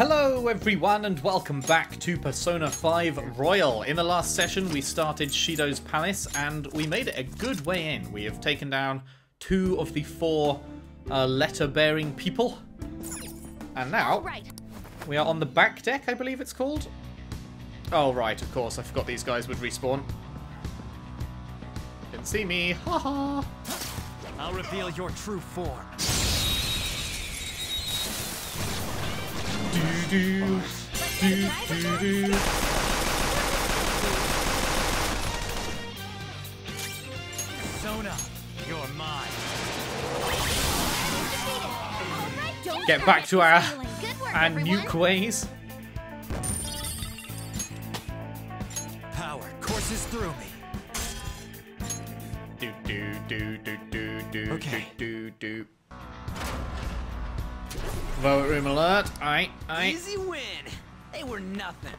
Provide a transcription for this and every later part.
Hello everyone and welcome back to Persona 5 Royal. In the last session we started Shido's palace and we made it a good way in. We have taken down two of the four uh, letter-bearing people. And now Right. we are on the back deck, I believe it's called. Oh right, of course, I forgot these guys would respawn. Didn't see me, haha. -Ha. I'll reveal your true form. Do do do do do. Sona, you're mine. Get back to our Feeling good our nuke ways. Power courses through me. Do do do do do do Okay. do do do. Vote room alert. Aye, aye. Easy win. They were nothing.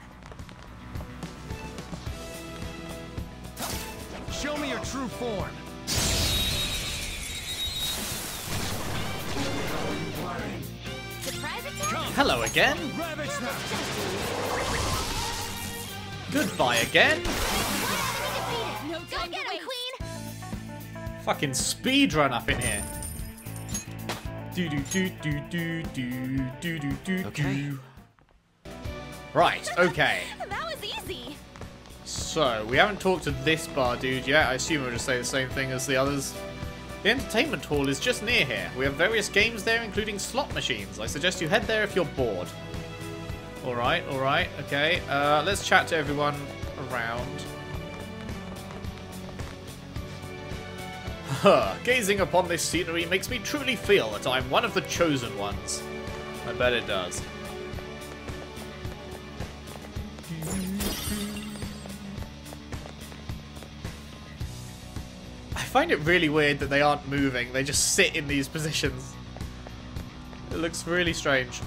Show me your true form. Come, Hello again. Goodbye again. No Go get him, Queen. Fucking speed run up in here. Do do do do do do do do do Okay. do. Right. Okay. That was easy. So we haven't talked to this bar dude yet. I assume we'll just say the same thing as the others. The entertainment hall is just near here. We have various games there, including slot machines. I suggest you head there if you're bored. Alright, alright, okay. Uh, let's chat to everyone around. Huh, Gazing upon this scenery makes me truly feel that I'm one of the chosen ones. I bet it does. I find it really weird that they aren't moving. They just sit in these positions. It looks really strange.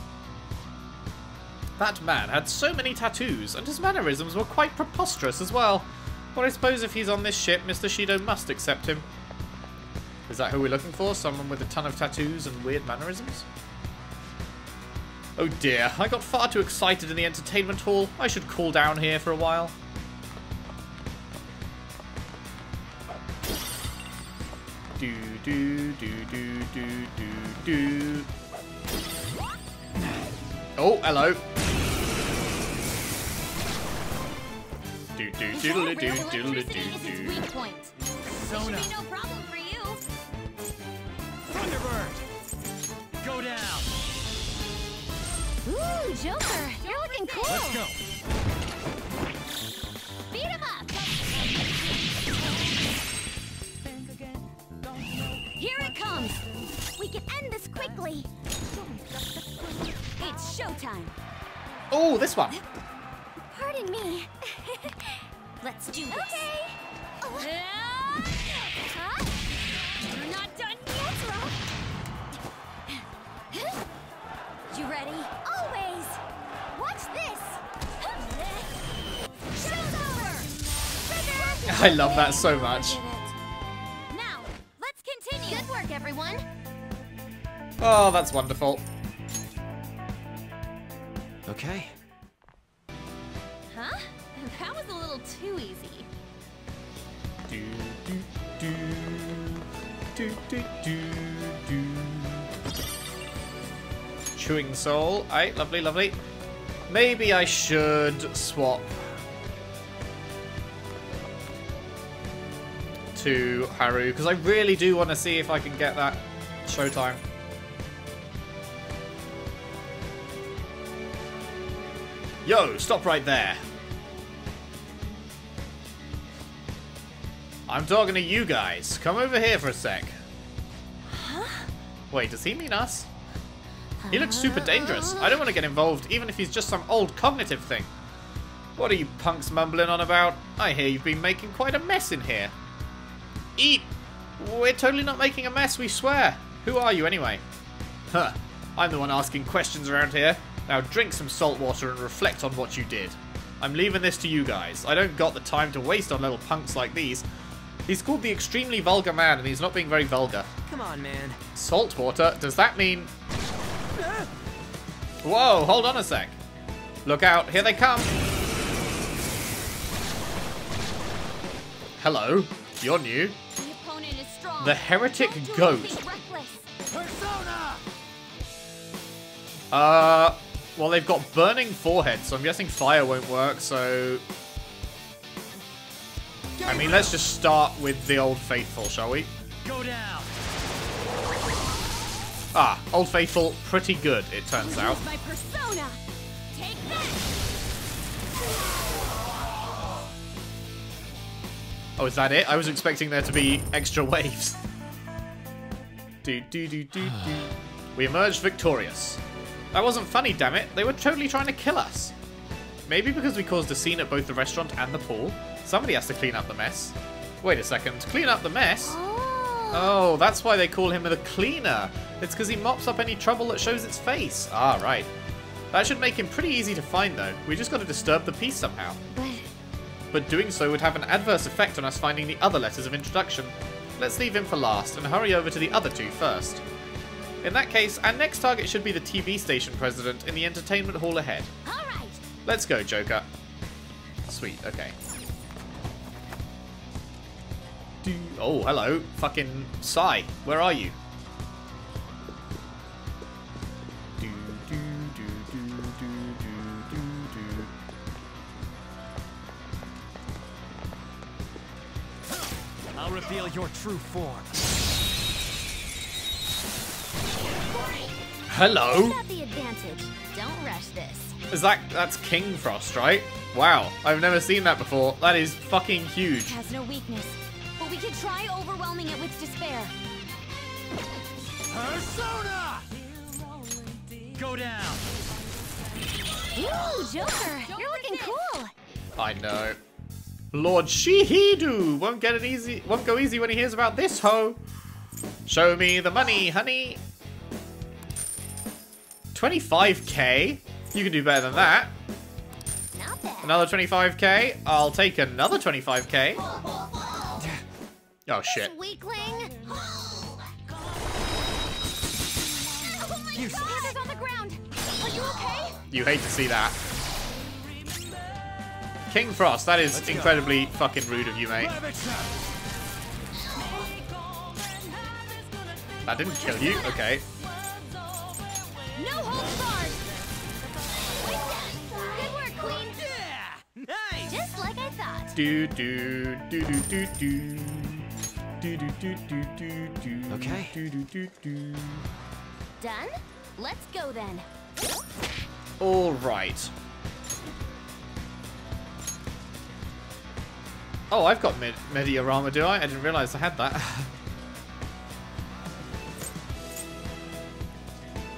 That man had so many tattoos, and his mannerisms were quite preposterous as well. But I suppose if he's on this ship, Mr. Shido must accept him. Is that who we're looking for? Someone with a ton of tattoos and weird mannerisms? Oh dear, I got far too excited in the entertainment hall. I should cool down here for a while. Do do do do do do do. Oh, hello. Do do do Real doodle electricity is its do weak do. point. Sona, Should be no problem for you. Thunderbird. Go down. Ooh, Joker, you're looking cool. Let's go. Beat him up. Here it comes. We can end this quickly. It's showtime. Oh, this one. Pardon me. Let's do this. Okay. Uh, huh? I love that so much. Now, let's continue. Good work, everyone. Oh, that's wonderful. Okay. Huh? That was a little too easy. Do do do do do do do. Chewing soul. Aye, lovely, lovely. Maybe I should swap to Haru because I really do want to see if I can get that showtime. Yo, stop right there. I'm talking to you guys. Come over here for a sec. Huh? Wait, does he mean us? He looks super dangerous. I don't want to get involved, even if he's just some old cognitive thing. What are you punks mumbling on about? I hear you've been making quite a mess in here. Eat! We're totally not making a mess, we swear. Who are you anyway? Huh. I'm the one asking questions around here. Now drink some salt water and reflect on what you did. I'm leaving this to you guys. I don't got the time to waste on little punks like these. He's called the extremely vulgar man, and he's not being very vulgar. Come on, man. Salt water? Does that mean... Whoa, hold on a sec. Look out, here they come. Hello, you're new. The opponent is strong. The heretic goat. Persona! Uh, well, they've got burning foreheads, so I'm guessing fire won't work, so... I mean, let's just start with the Old Faithful, shall we? Go down! Ah, Old Faithful, pretty good, it turns out. Oh, is that it? I was expecting there to be extra waves. do, do, do, do, do. We emerged victorious. That wasn't funny, damn it. They were totally trying to kill us. Maybe because we caused a scene at both the restaurant and the pool. Somebody has to clean up the mess. Wait a second. Clean up the mess? Oh. Oh, that's why they call him the cleaner. It's because he mops up any trouble that shows its face. Ah, right. That should make him pretty easy to find, though. We just got to disturb the peace somehow. But But doing so would have an adverse effect on us finding the other letters of introduction. Let's leave him for last and hurry over to the other two first. In that case, our next target should be the TV station president in the entertainment hall ahead. all right. Let's go, Joker. Sweet, okay. Do- Oh, hello. Fucking Psy. Where are you? Reveal your true form. Hello? Got the advantage. Don't rush this. Is that that's King Frost, right? Wow, I've never seen that before. That is fucking huge. Has no weakness, but we could try overwhelming it with despair. Persona! Go down! Ooh, Joker, you're looking cool. I know. Lord Shihidu won't get an easy won't go easy when he hears about this hoe. Show me the money, honey. 25k? You can do better than that. Another 25k? I'll take another 25k. Oh shit. Weakling. oh my Useless. god! Panda's on the ground. Are you okay? You hate to see that. King Frost, that is Let's go. incredibly fucking rude of you, mate. Levita! That didn't kill you? Okay. No holds barred. Good work, Queen. Yeah! Nice! Just like I thought. Do do do do do do. Do do do do do do. Okay. Do do do do. Done? Let's go then. All right. Oh, I've got med Mediarama, do I? I didn't realize I had that.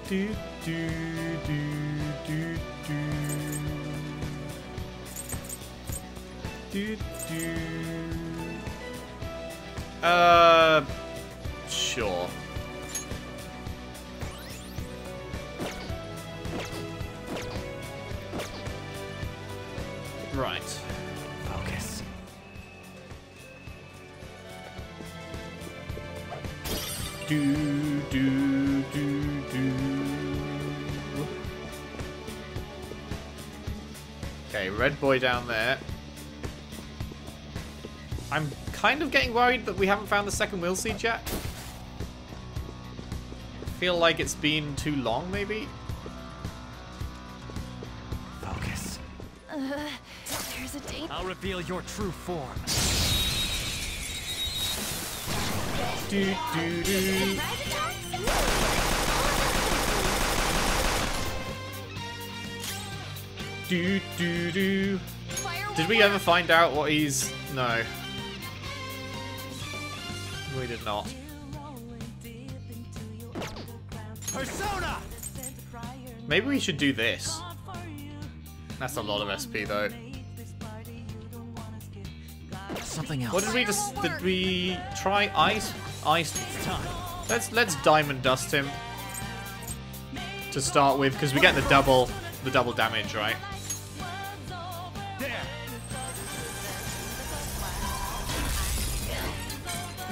do do do do do. Do do. Uh, sure. Right. Do do do do. Okay, red boy down there. I'm kind of getting worried that we haven't found the second wheel seed yet. Feel like it's been too long, maybe. Focus. Uh, there's a danger. I'll reveal your true form. Do do do. Do do do. Did we ever find out what he's? No. We did not. Persona! Maybe we should do this. That's a lot of SP though. Something else. What did we just? Did we try ice? ice. Let's let's diamond dust him to start with, because we get the double the double damage, right?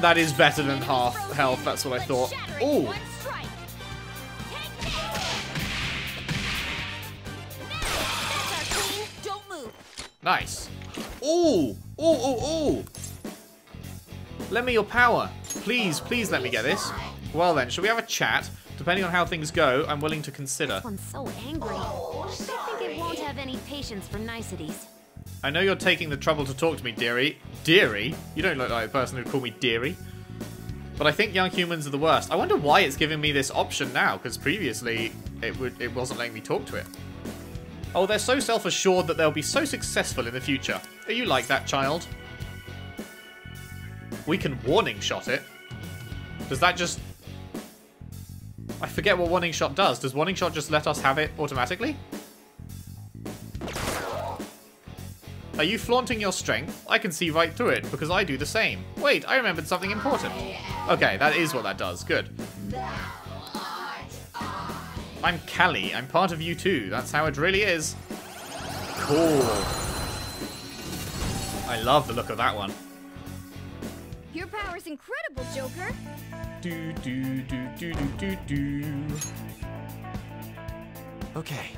That is better than half health, that's what I thought. Oh. Nice. Ooh! Ooh, ooh, ooh! Lend me your power. Please, please let me get this. Well then, shall we have a chat? Depending on how things go, I'm willing to consider. I'm so angry. I think it won't have any patience for niceties. I know you're taking the trouble to talk to me, dearie. Dearie? You don't look like a person who'd call me dearie. But I think young humans are the worst. I wonder why it's giving me this option now, because previously it would it wasn't letting me talk to it. Oh, they're so self-assured that they'll be so successful in the future. Are you like that, child? We can warning shot it. Does that just... I forget what warning shot does. Does warning shot just let us have it automatically? Are you flaunting your strength? I can see right through it, because I do the same. Wait, I remembered something important. Okay, that is what that does. Good. I'm Kali. I'm part of you too. That's how it really is. Cool. I love the look of that one. Your power's incredible, Joker. Do do do do do do do. Okay.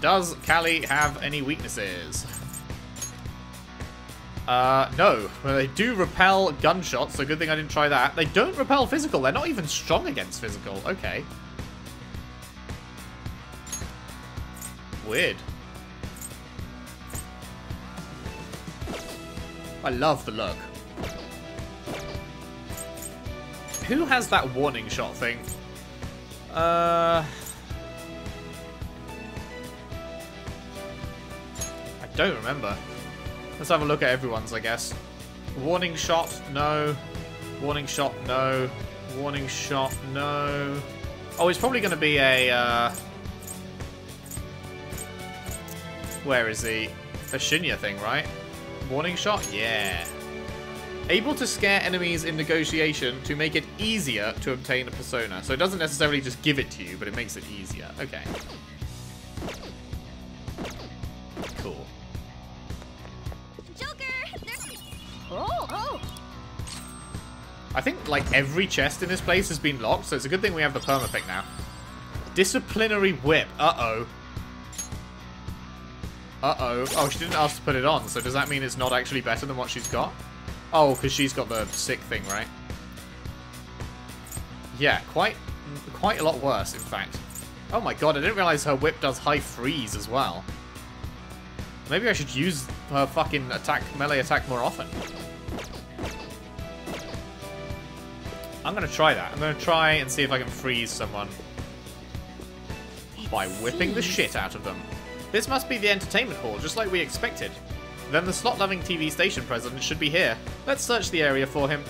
Does Kali have any weaknesses? Uh, no. Well, they do repel gunshots, so good thing I didn't try that. They don't repel physical. They're not even strong against physical. Okay. Weird. I love the look. Who has that warning shot thing? Uh... I don't remember. Let's have a look at everyone's, I guess. Warning shot, no. Warning shot, no. Warning shot, no. Oh, it's probably going to be a, uh... Where is he? A Shinya thing, right? Warning shot? Yeah. Able to scare enemies in negotiation to make it easier to obtain a persona. So it doesn't necessarily just give it to you, but it makes it easier. Okay. Cool. Joker! Oh, oh! I think, like, every chest in this place has been locked, so it's a good thing we have the permapick now. Disciplinary whip. Uh-oh. Uh-oh. Oh, she didn't ask to put it on, so does that mean it's not actually better than what she's got? Oh, because she's got the sick thing, right? Yeah, quite, quite a lot worse, in fact. Oh my god, I didn't realize her whip does high freeze as well. Maybe I should use her fucking attack, melee attack more often. I'm gonna try that. I'm gonna try and see if I can freeze someone by whipping the shit out of them. This must be the entertainment hall, just like we expected. Then the slot-loving TV station president should be here. Let's search the area for him.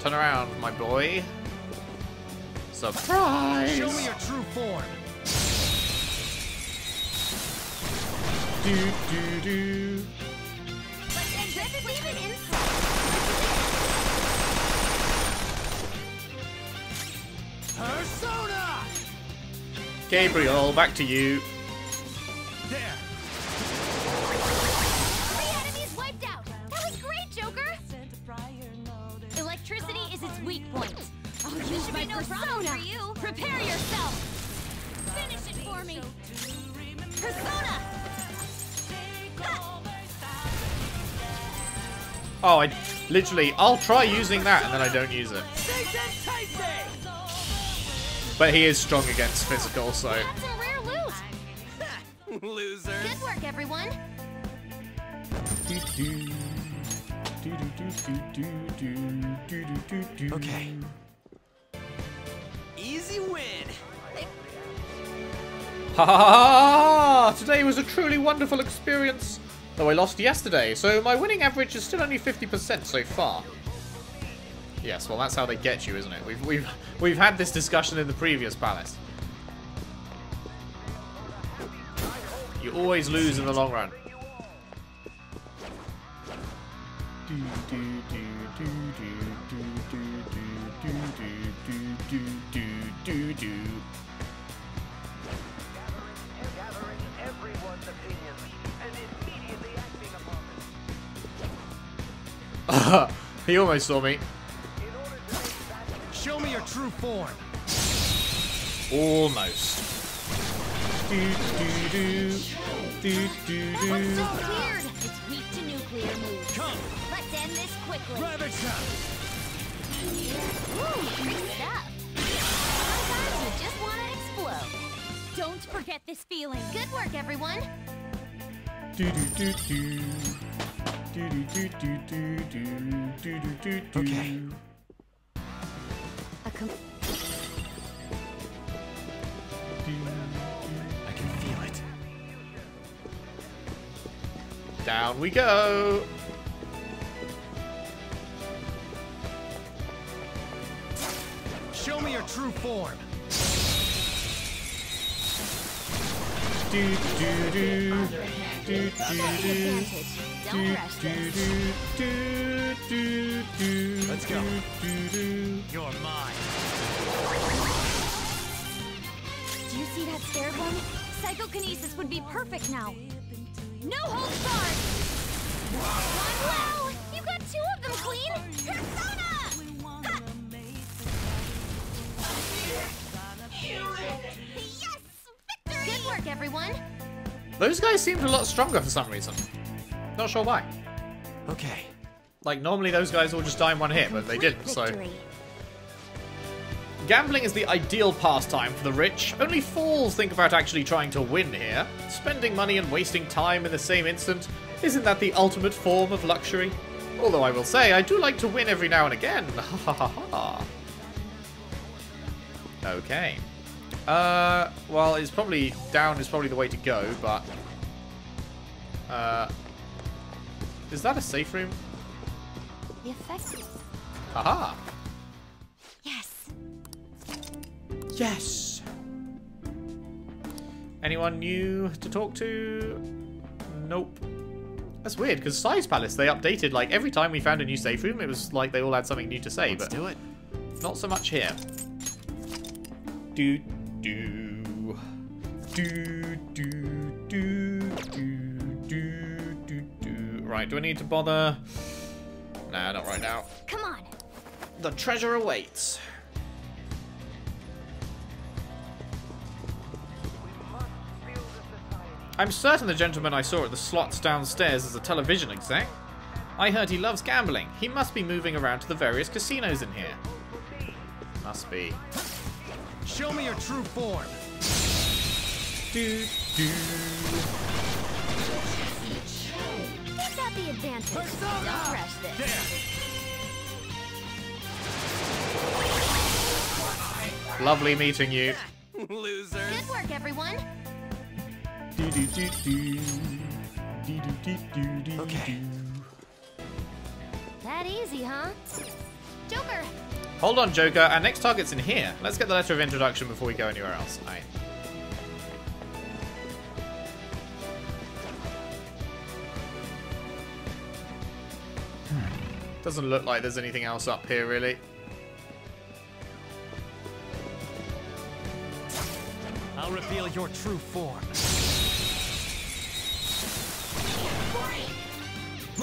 Turn around, my boy. Surprise! Show me your true form. Do do do. Let's Persona! Gabriel, back to you. There. Three enemies wiped out. That was great, Joker. Electricity is its weak point. Oh, you should be no persona. For you. Prepare yourself. Finish it for me. Persona. Oh, I literally, I'll try using that and then I don't use it. But he is strong against physical, so. Losers. Good work, everyone. Okay. Easy win. Ha ha ha! Today was a truly wonderful experience. Though I lost yesterday, so my winning average is still only 50% so far. Yes, well that's how they get you, isn't it? We've we've we've had this discussion in the previous palace. You always lose in the long run. he almost saw me true form. Almost. Do, do, do. Do, do, That looks do. so weird. It's weak to nuclear moves. Come. Let's end this quickly. Rabbit shot. Ooh, good stuff. Sometimes you just want to explode. Don't forget this feeling. Good work, everyone. Do, do, do, do. Do, do, do, do, do, do, do, do, do, Okay. Do. Com- I can feel it. Down we go. Show me your true form. Do, do, do. Do, do, do. Do, Don't rush this. Let's go. do, do. You're mine. Do you see that scared one? Psychokinesis would be perfect now. No holds barred. Wow, you got two of them, Queen. Persona. Yes, victory! Good work, everyone. Those guys seemed a lot stronger for some reason. Not sure why. Okay. Like, normally those guys all just die in one hit, but they didn't, so... Gambling is the ideal pastime for the rich. Only fools think about actually trying to win here. Spending money and wasting time in the same instant, isn't that the ultimate form of luxury? Although I will say, I do like to win every now and again. Ha ha ha ha. Okay. Uh, well, it's probably down is probably the way to go, but uh, is that a safe room? The effect. Aha! Yes. Yes. Anyone new to talk to? Nope. That's weird, because Size Palace, they updated, like, every time we found a new safe room, it was like they all had something new to say, Let's but... do it. Not so much here. Do, do. Do, do, do, do. Right, do I need to bother? Nah, not right now. Come on. The treasure awaits. I'm certain the gentleman I saw at the slots downstairs is a television exec. I heard he loves gambling. He must be moving around to the various casinos in here. Must be. Show me your true form. Do, do. Advantage? Persona! Don't rush this. There. Lovely meeting you. Losers. Good work, everyone. Do, do, do, do. Do, do, do, do, do, Okay. That easy, huh? Joker. Hold on, Joker. Our next target's in here. Let's get the letter of introduction before we go anywhere else. Aye. Doesn't look like there's anything else up here, really. I'll reveal your true form.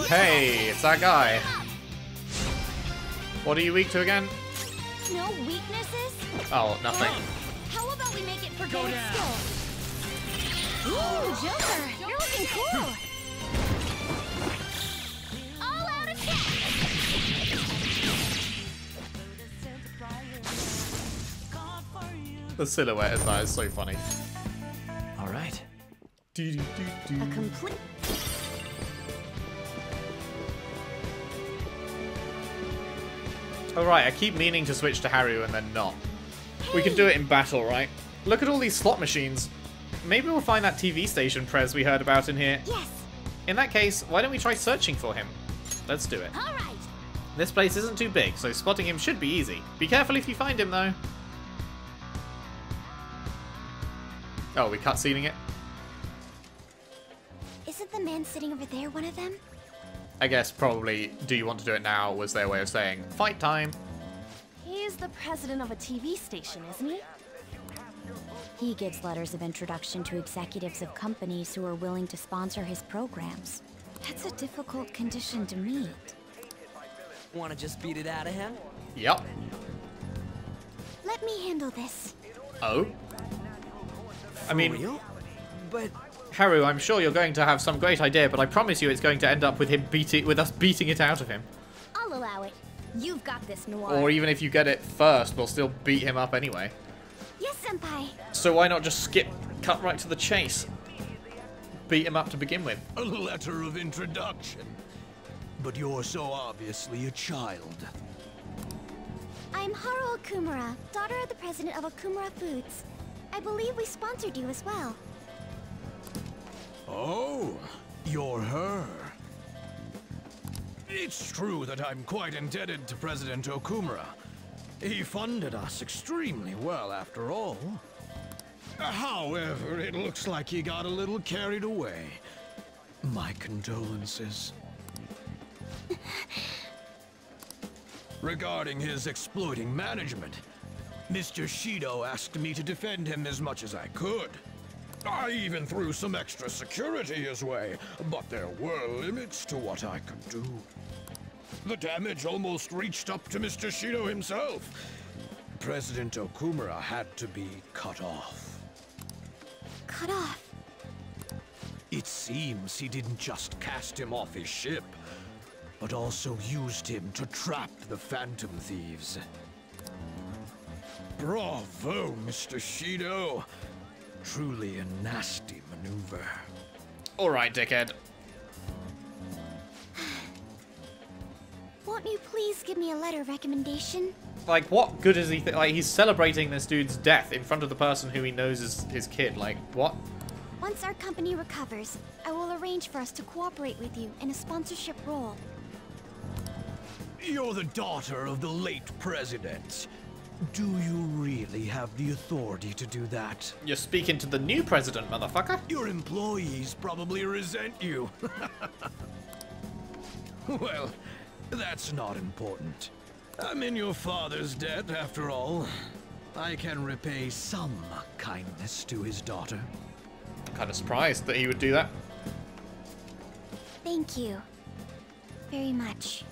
Hey, it's that guy. What are you weak to again? No weaknesses? Oh, nothing. How about we make it for Go down. skill? Ooh, Joker, you're looking cool. The silhouette of that is so funny. All right. Do, do, do, do. A complete. Alright, I keep meaning to switch to Haru and then not. We can do it in battle, right? Look at all these slot machines. Maybe we'll find that TV station Prez we heard about in here. Yes. In that case, why don't we try searching for him? Let's do it. All right. This place isn't too big, so spotting him should be easy. Be careful if you find him, though. Oh, we cutscening it? Isn't the man sitting over there one of them? I guess probably, do you want to do it now, was their way of saying, fight time. He's the president of a TV station, isn't he? He gives letters of introduction to executives of companies who are willing to sponsor his programs. That's a difficult condition to meet. Want to just beat it out of him? Yep. Let me handle this. Oh? I mean, Real? But Haru, I'm sure you're going to have some great idea, but I promise you it's going to end up with him beating, with us beating it out of him. I'll allow it. You've got this, Noir. Or even if you get it first, we'll still beat him up anyway. Yes, Senpai. So why not just skip, cut right to the chase? Beat him up to begin with. A letter of introduction. But you're so obviously a child. I'm Haru Okumura, daughter of the president of Okumura Foods. I believe we sponsored you as well. Oh, you're her. It's true that I'm quite indebted to President Okumura. He funded us extremely well, after all. However, it looks like he got a little carried away. My condolences. Regarding his exploiting management, Mr. Shido asked me to defend him as much as I could. I even threw some extra security his way, but there were limits to what I could do. The damage almost reached up to Mr. Shido himself. President Okumura had to be cut off. Cut off. It seems he didn't just cast him off his ship, but also used him to trap the Phantom Thieves. Bravo, Mr. Shido. Truly a nasty maneuver. Alright, dickhead. Won't you please give me a letter of recommendation? Like, what good is he? Th- like, he's celebrating this dude's death in front of the person who he knows is his kid. Like, what? Once our company recovers, I will arrange for us to cooperate with you in a sponsorship role. You're the daughter of the late president. Do you really have the authority to do that? You're speaking to the new president, motherfucker. Your employees probably resent you. well, that's not important. I'm in your father's debt, after all. I can repay some kindness to his daughter. I'm kind of surprised that he would do that. Thank you. Very much.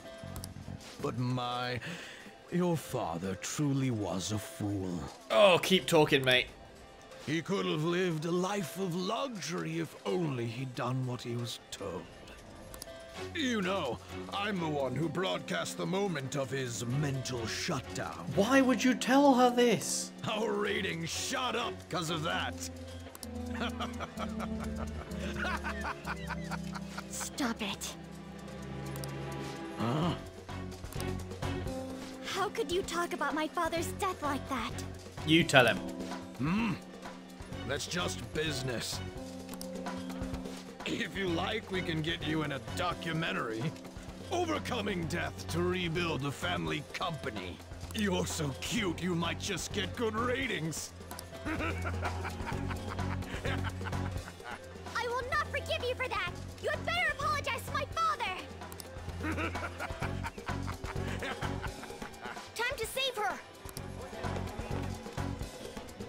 But my... Your father truly was a fool. Oh, keep talking, mate. He could have lived a life of luxury if only he'd done what he was told. You know, I'm the one who broadcast the moment of his mental shutdown. Why would you tell her this? Our ratings shot up because of that. Stop it. How could you talk about my father's death like that? You tell him. Hmm. That's just business. If you like, we can get you in a documentary. Overcoming death to rebuild a family company. You're so cute, you might just get good ratings. I will not forgive you for that! You had better apologize to my father!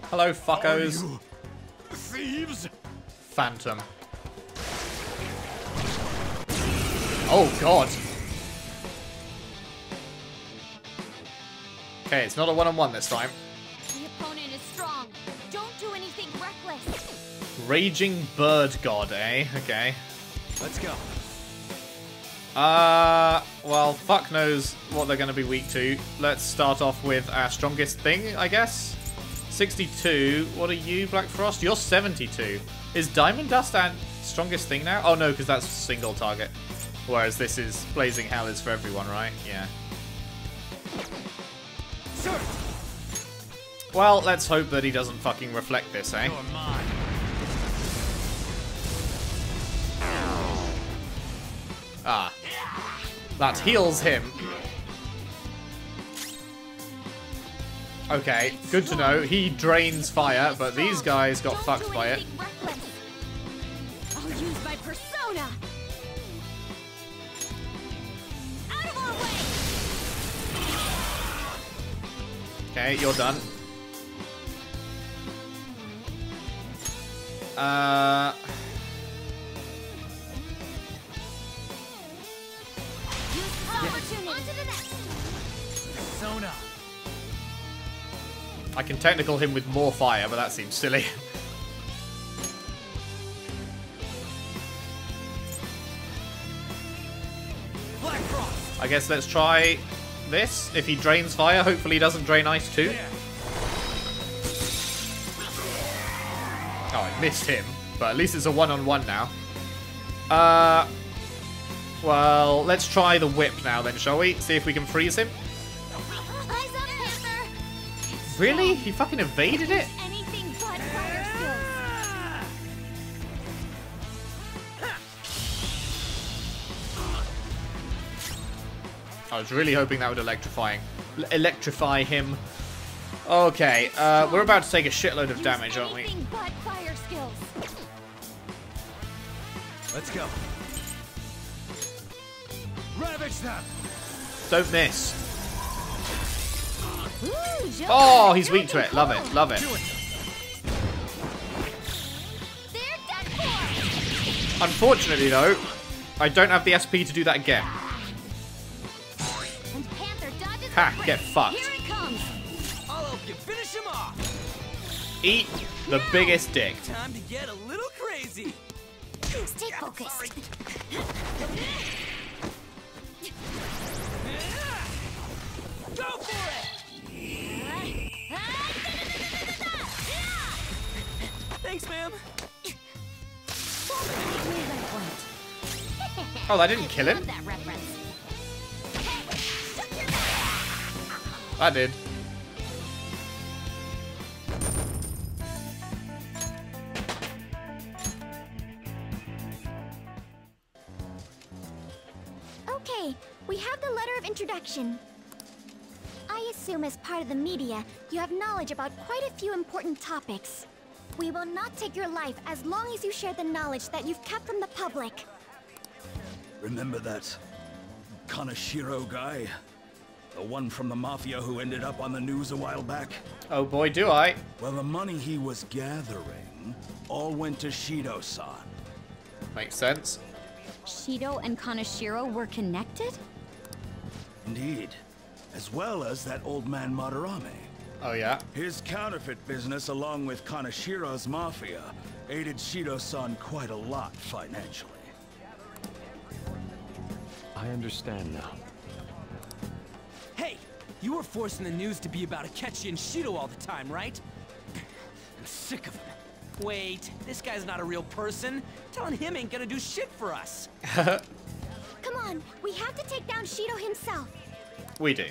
Hello, fuckos. thieves? Phantom. Oh, God. Okay, it's not a one-on-one this time. The opponent is strong. Don't do anything reckless. Raging Bird God, eh? Okay. let's go. Uh, well, fuck knows what they're going to be weak to. Let's start off with our strongest thing, I guess. 62. What are you, Black Frost? You're 72. Is Diamond Dust our strongest thing now? Oh, no, because that's single target. Whereas this is Blazing Hell is for everyone, right? Yeah. Well, let's hope that he doesn't fucking reflect this, eh? Ah. That heals him. Okay, good to know. He drains fire, but these guys got Don't fucked by it. anything reckless. I'll use my persona. Out of our way! Okay, you're done. Uh, I can technical him with more fire, but that seems silly. I guess let's try this. If he drains fire, hopefully he doesn't drain ice too. Oh, I missed him. But at least it's a one-on-one now. Uh, well, let's try the whip now then, shall we? See if we can freeze him. Eyes up, Panther! Really? He fucking evaded it? Anything but fire skills. I was really hoping that would electrifying, electrify him. Okay, uh, we're about to take a shitload of damage, aren't we? anything but fire skills. Let's go. Ravage them! Don't miss. Ooh, Joker, Oh, he's weak to it. Love it, love it. Do it! They're done for. Unfortunately, though, I don't have the SP to do that again. And Panther dodges Ha, get fucked. Here it comes. I'll help you finish him off! Eat the biggest dick. Time to get a little crazy! Stay focused. Go for it! Thanks, ma'am! Oh, that didn't kill him? Love that reference. That did. Okay, we have the letter of introduction. I assume as part of the media, you have knowledge about quite a few important topics. We will not take your life as long as you share the knowledge that you've kept from the public. Remember that Kaneshiro guy? The one from the Mafia who ended up on the news a while back? Oh boy, do I. Well, the money he was gathering all went to Shido-san. Makes sense. Shido and Kaneshiro were connected? Indeed. As well as that old man Madarame. Oh yeah. His counterfeit business, along with Kaneshiro's Mafia, aided Shido-san quite a lot financially. I understand now. Hey! You were forcing the news to be about Akechi and Shido all the time, right? I'm sick of him. Wait, this guy's not a real person. Telling him ain't gonna do shit for us. Come on, we have to take down Shido himself. We do.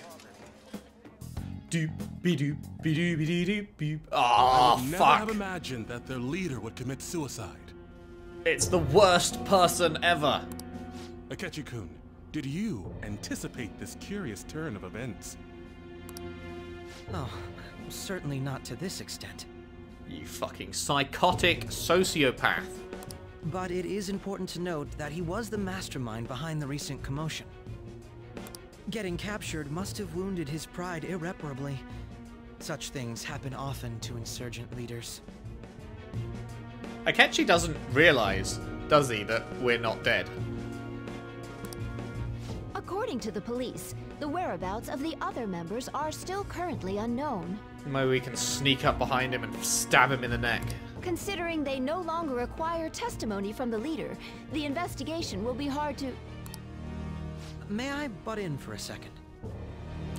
Doop be doop be doop be doop doop. Oh Never have fuck! imagined that their leader would commit suicide. It's the worst person ever. Akechi-kun, did you anticipate this curious turn of events? Oh, certainly not to this extent. You fucking psychotic sociopath. But it is important to note that he was the mastermind behind the recent commotion. Getting captured must have wounded his pride irreparably. Such things happen often to insurgent leaders. Akechi doesn't realize, does he, that we're not dead? According to the police, the whereabouts of the other members are still currently unknown. Maybe we can sneak up behind him and stab him in the neck. Considering they no longer require testimony from the leader, the investigation will be hard to... May I butt in for a second?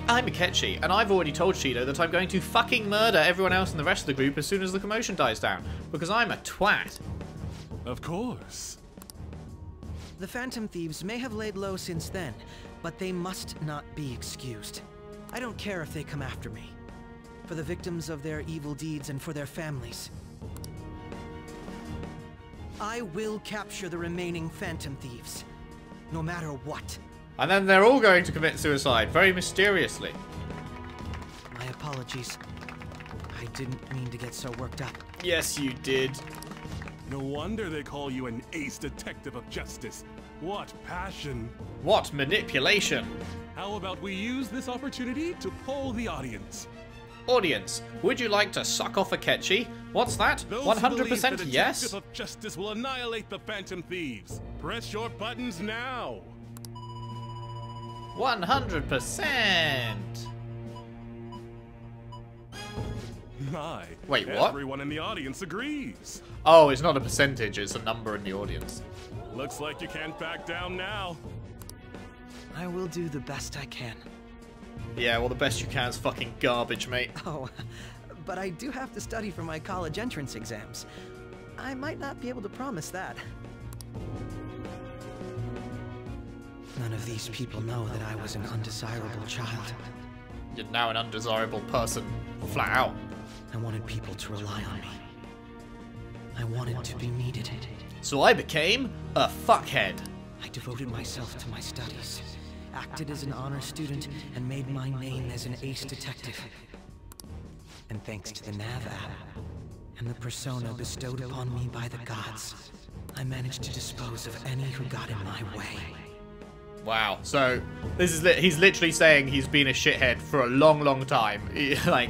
I'm Akechi, and I've already told Shido that I'm going to fucking murder everyone else in the rest of the group as soon as the commotion dies down, because I'm a twat. Of course. The Phantom Thieves may have laid low since then, but they must not be excused. I don't care if they come after me. For the victims of their evil deeds and for their families. I will capture the remaining Phantom Thieves. No matter what. And then they're all going to commit suicide, very mysteriously. My apologies. I didn't mean to get so worked up. Yes, you did. No wonder they call you an ace detective of justice. What passion. What manipulation! How about we use this opportunity to poll the audience? Audience, would you like to suck off a Akechi? What's that? Those who believe that 100% a yes? detective of justice will annihilate the Phantom Thieves. Press your buttons now. 100%! My. Wait, what? Everyone in the audience agrees. Oh, it's not a percentage, it's a number in the audience. Looks like you can't back down now. I will do the best I can. Yeah, well, the best you can is fucking garbage, mate. Oh, but I do have to study for my college entrance exams. I might not be able to promise that. None of these people know that I was an undesirable child. You're now an undesirable person, flat out. I wanted people to rely on me. I wanted to be needed. So I became a fuckhead. I devoted myself to my studies, acted as an honor student, and made my name as an ace detective. And thanks to the Nav app and the persona bestowed upon me by the gods, I managed to dispose of any who got in my way. Wow. So this is li he's literally saying he's been a shithead for a long, long time. He- like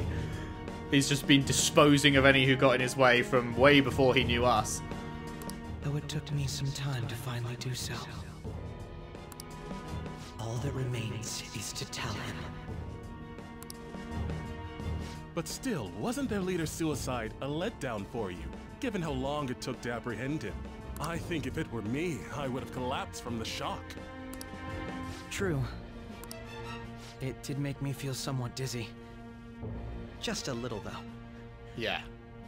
he's just been disposing of any who got in his way from way before he knew us. Though it took me some time to finally do so. All that remains is to tell him. But still, wasn't their leader's suicide a letdown for you, given how long it took to apprehend him? I think if it were me, I would have collapsed from the shock. True. It did make me feel somewhat dizzy. Just a little, though. Yeah.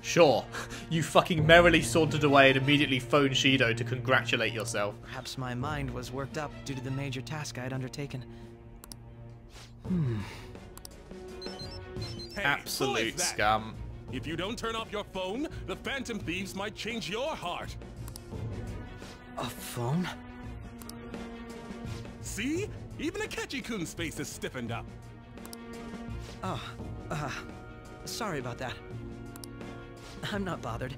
Sure. You fucking merrily sauntered away and immediately phoned Shido to congratulate yourself. Perhaps my mind was worked up due to the major task I had undertaken. Hmm. Hey, Absolute scum. If you don't turn off your phone, the Phantom Thieves might change your heart. A phone? See? Even Akechi-kun's face is stiffened up. Oh, uh, sorry about that. I'm not bothered.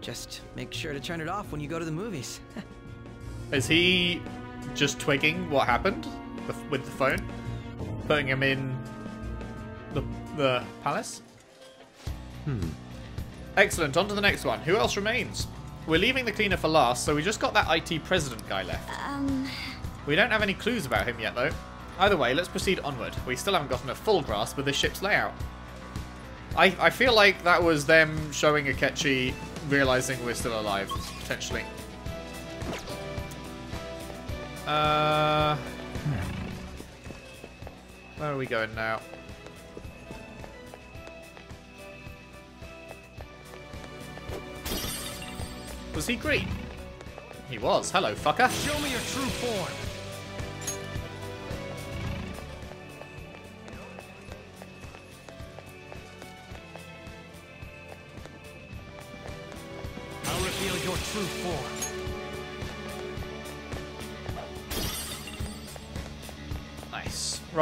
Just make sure to turn it off when you go to the movies. Is he just twigging what happened with- with the phone? Putting him in the, the palace? Hmm. Excellent, on to the next one. Who else remains? We're leaving the cleaner for last, so we just got that IT president guy left. Um, We don't have any clues about him yet, though. Either way, let's proceed onward. We still haven't gotten a full grasp of the ship's layout. I, I feel like that was them showing Akechi realizing we're still alive, potentially. Uh, where are we going now? Was he green? He was. Hello, fucker. Show me your true form.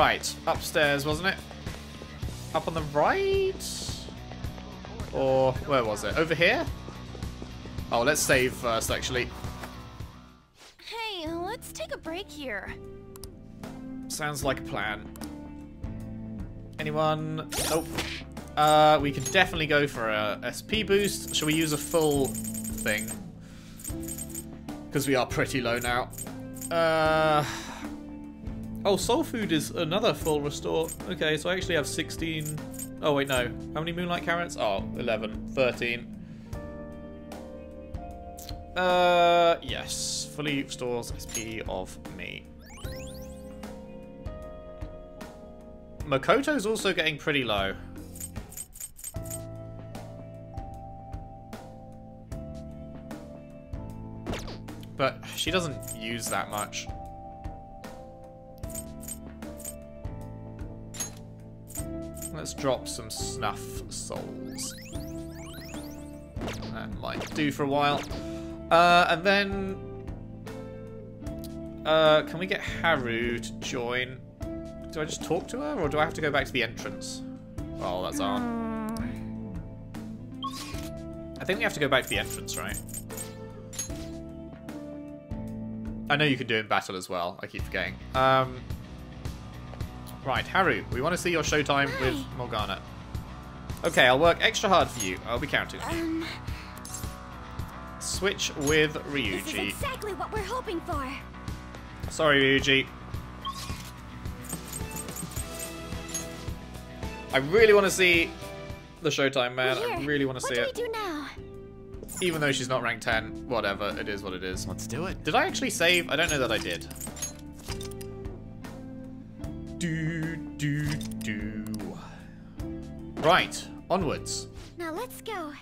Right, upstairs, wasn't it? Up on the right? Or where was it? Over here? Oh, let's save first, actually. hey, let's take a break here. Sounds like a plan. Anyone? Nope. Uh, we can definitely go for a SP boost. Shall we use a full thing? Because we are pretty low now. Uh... Oh, soul food is another full restore. Okay, so I actually have 16... Oh, wait, no. How many moonlight carrots? Oh, 11. 13. Uh, yes. Fully restores SP of me. Makoto's also getting pretty low. But she doesn't use that much. Let's drop some snuff souls. That might do for a while. Uh, and then... Uh, can we get Haru to join? Do I just talk to her, or do I have to go back to the entrance? Oh, that's on. I think we have to go back to the entrance, right? I know you can do it in battle as well. I keep forgetting. Um, right, Haru, we want to see your showtime with Morgana. Okay, I'll work extra hard for you. I'll be counting. Um, Switch with Ryuji. this is Ryuji. exactly what we're hoping for. Sorry, Ryuji. I really want to see the Showtime, man. I really want to what see do it. we do now? Even though she's not ranked 10. Whatever, it is what it is. Let's do it. Did I actually save? I don't know that I did. Do, do, do. Right, onwards. Now let's go.